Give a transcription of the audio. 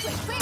Quick, quick!